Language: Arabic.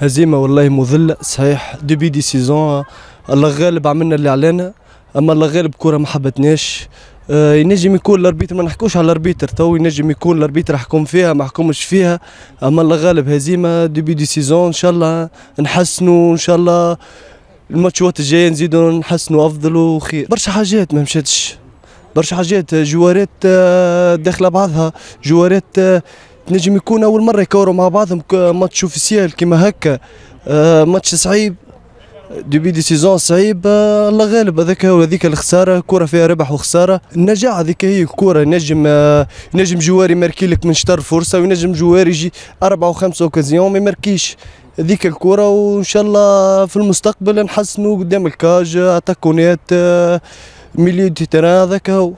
هزيمة والله مذله صحيح. début de saison الله غالب عملنا اللي علينا. أما الله غالب كره ما حبتناش. آه، ينجم يكون ال arbitre ما نحكوش على ال arbitre تو ينجم يكون ال arbitre حكم فيها ما حكمش فيها. أما الله غالب هزيمة début de saison إن شاء الله نحسنوا إن شاء الله ال matchات الجاية نزيدوا نحسنوا أفضل وخير. برشا حاجات ما مشاتش. برشا حاجات joueurات آه، داخلة بعضها. جوارات تنجم يكون أول مرة يكوروا مع بعضهم ماتش أوفيسيال كيما هكا. آه، ماتش صعيب. ديبي دي سيزون صعيب. آه، الله غالب. هذاك هذيك الخسارة. كرة فيها ربح وخسارة. النجاح هذيك هي الكرة. ينجم آه، ينجم جوار يماركي لك من شطر فرصه وينجم جوار يجي اربعه وخمسه أوكازيون ما يماركيش هذيك الكرة وإن شاء الله في المستقبل نحسنوا قدام الكاج اتاكونات ميليو دي تيران هذاك هو.